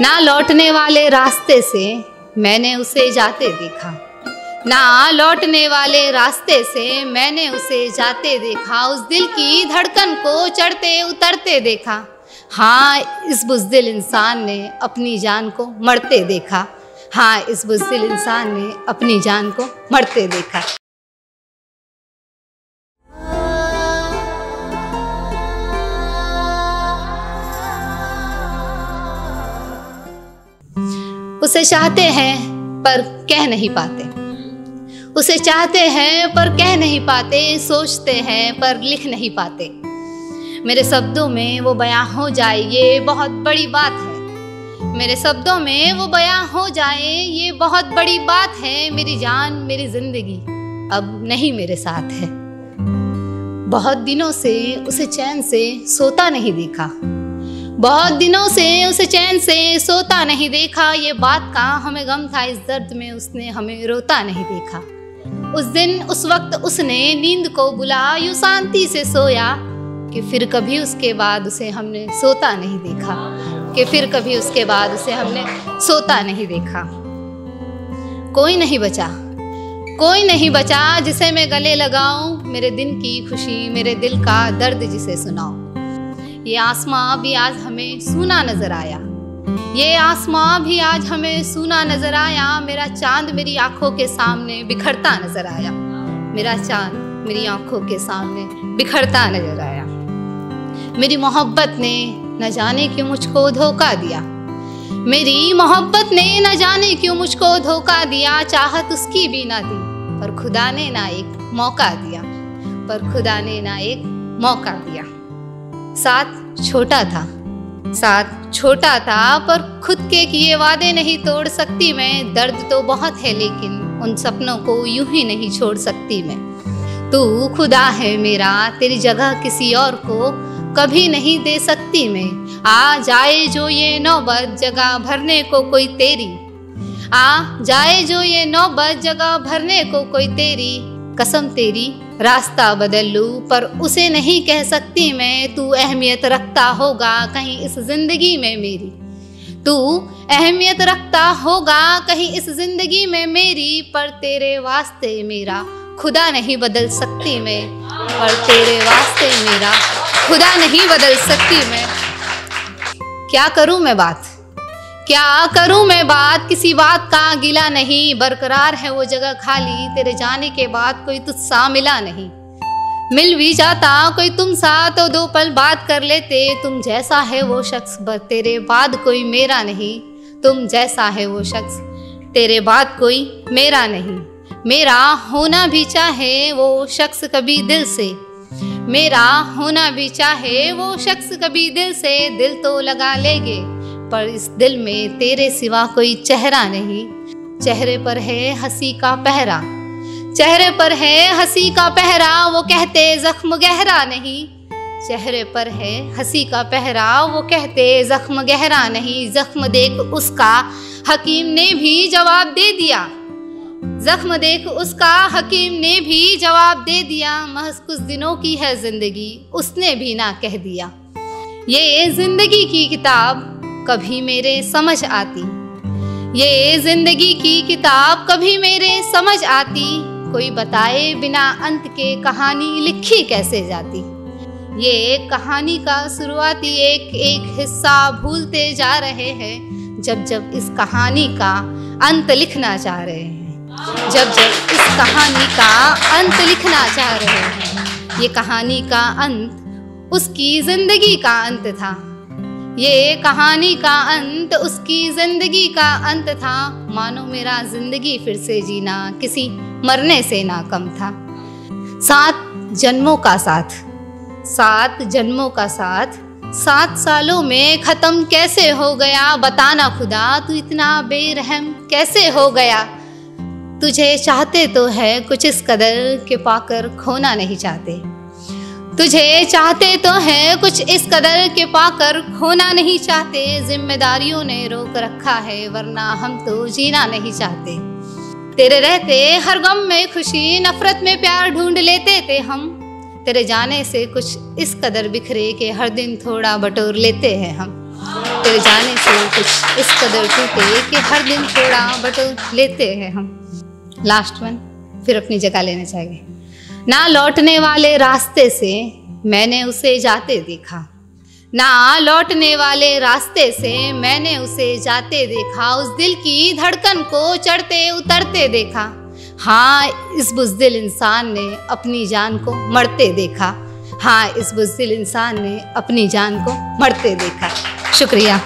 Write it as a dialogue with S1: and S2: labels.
S1: ना लौटने वाले रास्ते से मैंने उसे जाते देखा। ना लौटने वाले रास्ते से मैंने उसे जाते देखा। उस दिल की धड़कन को चढ़ते उतरते देखा। हाँ इस बुजदिल इंसान ने अपनी जान को मरते देखा। हाँ इस बुजदिल इंसान ने अपनी जान को मरते देखा। उसे चाहते हैं, पर कह नहीं पाते। उसे चाहते हैं, पर कह नहीं पाते, सोचते हैं, पर लिख नहीं पाते। मेरे शब्दों में वो बयां हो जाए, ये बहुत बड़ी बात है। मेरे शब्दों में वो बयां हो जाए, ये बहुत बड़ी बात है। मेरी जान, मेरी ज़िंदगी अब नहीं मेरे साथ है। बहुत दिनों से, उसे चैन से सोता नहीं देखा। बहुत दिनों से, उसे चैन से सोता नहीं देखा। ये बात का हमें गम था, इस दर्द में उसने हमें रोता नहीं देखा। उस दिन, उस वक्त उसने नींद को बुला, यू शांति से सोया कि फिर कभी उसके बाद उसे हमने सोता नहीं देखा। कि फिर कभी उसके बाद उसे हमने सोता नहीं देखा। कोई नहीं बचा। कोई नहीं बचा जिसे मैं गले लगाऊँ, मेरे दिन की खुशी, मेरे दिल का दर्द जिसे सुनाऊं। ये आसमां भी आज हमें सूना नज़र आया। ये आसमां भी आज हमें सूना नज़र आया। मेरा चाँद मेरी आँखों के सामने बिखरता नज़र आया। मेरा चाँद मेरी आँखों के सामने बिखरता नज़र आया। मेरी मोहब्बत ने न जाने क्यों मुझको धोखा दिया। मेरी मोहब्बत ने न जाने क्यों मुझको धोखा दिया। चाहत उसकी भी ना दी, पर खुदा ने ना एक मौका दिया। पर खुदा ने ना एक मौका दिया। साथ छोटा था। साथ छोटा था, पर खुद के किए वादे नहीं तोड़ सकती मैं। दर्द तो बहुत है, लेकिन उन सपनों को यूँ ही नहीं छोड़ सकती मैं। तू खुदा है मेरा, तेरी जगह किसी और को कभी नहीं दे सकती मैं। आ जाए जो ये नौबत, जगह भरने को कोई तेरी। आ जाए जो ये नौबत, जगह भरने को कोई तेरी। कसम तेरी रास्ता बदल लूँ, पर उसे नहीं कह सकती मैं, तू अहमियत रखता होगा कहीं इस ज़िंदगी में मेरी। तू अहमियत रखता होगा कहीं इस ज़िंदगी में मेरी, पर तेरे वास्ते मेरा खुदा नहीं बदल सकती मैं। पर तेरे वास्ते मेरा खुदा नहीं बदल सकती मैं। क्या करूँ मैं बात? क्या करूँ मैं बात? किसी बात का गिला नहीं। बरकरार है वो जगह खाली। तेरे जाने के बाद कोई तुझसा मिला नहीं। मिल भी जाता, कोई तुम सा तो दो पल बात कर लेते। तुम जैसा है वो शख्स तेरे बाद कोई मेरा नहीं। तुम जैसा है वो शख्स, तेरे बाद कोई मेरा नहीं। मेरा होना भी चाहे वो शख्स कभी दिल से। मेरा होना भी चाहे वो शख्स कभी दिल से। दिल तो लगा लेगे। पर इस दिल में तेरे सिवा कोई चेहरा नहीं। चेहरे पर है हँसी का पहरा। चेहरे पर है हँसी का पहरा, वो कहते जख्म गहरा नहीं। चेहरे पर है हँसी का पहरा, वो कहते जख्म गहरा नहीं। जख्म देख उसका, हकीम ने भी जवाब दे दिया। जख्म देख उसका, हकीम ने भी जवाब दे दिया। महज कुछ दिनों की है ज़िंदगी, उसने भी ना कह दिया। ये ज़िंदगी की किताब कभी मेरे समझ आती। ये ज़िंदगी की किताब कभी मेरे समझ आती। कोई बताए बिना अंत के कहानी लिखी कैसे जाती। ये एक कहानी का शुरुआती एक एक हिस्सा भूलते जा रहे हैं, जब जब इस कहानी का अंत लिखना चाह रहे हैं। जब जब इस कहानी का अंत लिखना चाह रहे हैं। ये कहानी का अंत, उसकी ज़िंदगी का अंत था। ये कहानी का अंत, उसकी ज़िंदगी का अंत था। मानो मेरा ज़िंदगी फिर से जीना किसी मरने से ना कम था। सात जन्मों का साथ, सात जन्मों का साथ, सात सालों में खत्म कैसे हो गया? बताना खुदा, तू इतना बेरहम कैसे हो गया? तुझे चाहते तो है कुछ इस कदर के पाकर खोना नहीं चाहते। तुझे चाहते तो है कुछ इस कदर के पाकर खोना नहीं चाहते, जिम्मेदारियों ने रोक रखा है, वरना हम तो जीना नहीं चाहते। तेरे रहते हर गम में खुशी, नफरत में प्यार ढूंढ लेते थे हम। तेरे जाने से कुछ इस कदर बिखरे के हर दिन थोड़ा बटोर लेते हैं हम। तेरे जाने से कुछ इस कदर टूटे कि हर दिन थोड़ा बटोर लेते हैं हम। लास्ट वन फिर अपनी जगह लेना चाहिए ना लौटने वाले रास्ते से मैंने उसे जाते देखा। ना लौटने वाले रास्ते से मैंने उसे जाते देखा। उस दिल की धड़कन को चढ़ते उतरते देखा। हाँ इस बुजदिल इंसान ने अपनी जान को मरते देखा। हाँ इस बुजदिल इंसान ने अपनी जान को मरते देखा। शुक्रिया।